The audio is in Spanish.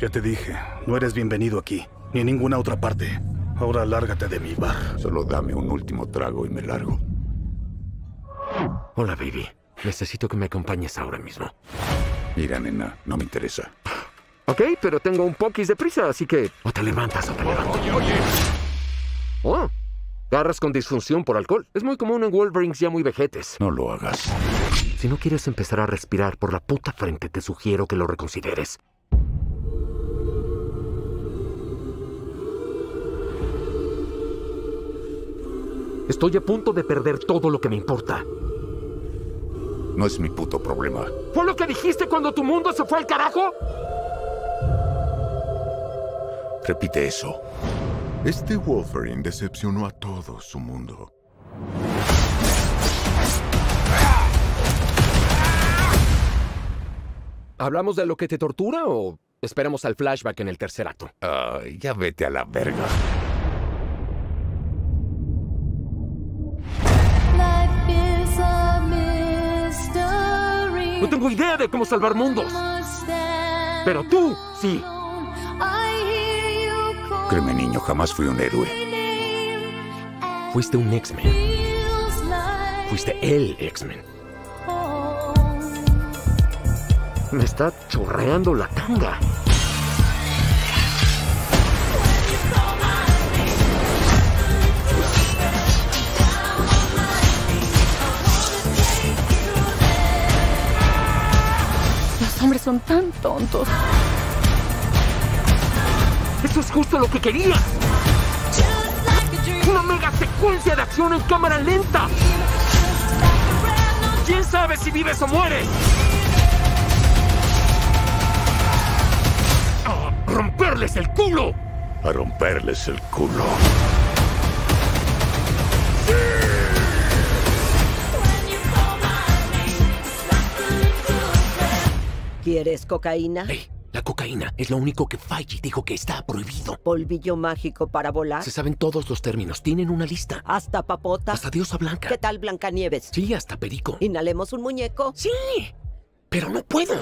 Ya te dije, no eres bienvenido aquí, ni en ninguna otra parte. Ahora lárgate de mi bar. Solo dame un último trago y me largo. Hola, baby. Necesito que me acompañes ahora mismo. Mira, nena, no me interesa. Ok, pero tengo un poquis de prisa, así que... O te levantas o te levantas. Oye, oye. Oh, garras con disfunción por alcohol. Es muy común en Wolverines ya muy vejetes. No lo hagas. Si no quieres empezar a respirar por la puta frente, te sugiero que lo reconsideres. Estoy a punto de perder todo lo que me importa. No es mi puto problema. ¿Fue lo que dijiste cuando tu mundo se fue al carajo? Repite eso. Este Wolverine decepcionó a todo su mundo. ¿Hablamos de lo que te tortura o esperamos al flashback en el tercer acto? Ay, ya vete a la verga. No tengo idea de cómo salvar mundos. Pero tú, sí. Créeme, niño, jamás fui un héroe. Fuiste un X-Men. Fuiste el X-Men. Me está chorreando la tanga. Los hombres son tan tontos. Eso es justo lo que quería. Una mega secuencia de acción en cámara lenta. ¿Quién sabe si vives o mueres? ¡A romperles el culo! A romperles el culo. ¿Quieres cocaína? Hey, la cocaína es lo único que Feige dijo que está prohibido. ¿Polvillo mágico para volar? Se saben todos los términos. Tienen una lista. ¿Hasta papota? Hasta diosa blanca. ¿Qué tal Blancanieves? Sí, hasta perico. ¿Inhalemos un muñeco? Sí, pero no puedo.